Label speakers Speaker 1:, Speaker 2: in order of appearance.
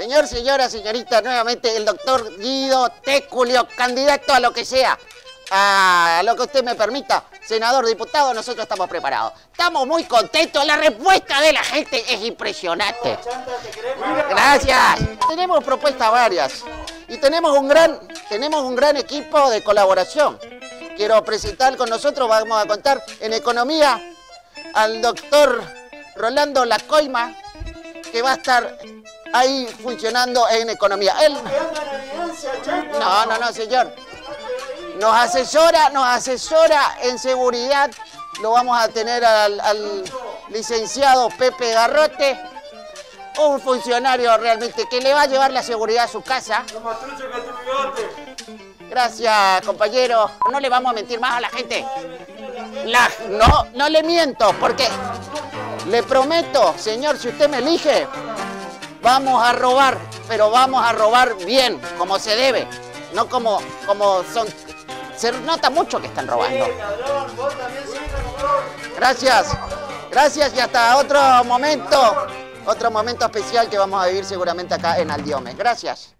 Speaker 1: Señor, señora, señorita, nuevamente el doctor Guido Teculio, candidato a lo que sea. A lo que usted me permita, senador, diputado, nosotros estamos preparados. Estamos muy contentos, la respuesta de la gente es impresionante. Gracias. Tenemos propuestas varias y tenemos un gran, tenemos un gran equipo de colaboración. Quiero presentar con nosotros, vamos a contar en economía al doctor Rolando Lacoima, que va a estar ahí funcionando en economía. Él... No, no, no, señor. Nos asesora, nos asesora en seguridad. Lo vamos a tener al, licenciado Pepe Garrote, un funcionario realmente que le va a llevar la seguridad a su casa. Gracias, compañero. No le vamos a mentir más a la gente. No, no le miento, porque le prometo, señor, si usted me elige, vamos a robar, pero vamos a robar bien, como se debe. No como, como son se nota mucho que están robando. Gracias, gracias y hasta otro momento, otro momento especial que vamos a vivir seguramente acá en Aldiome. Gracias.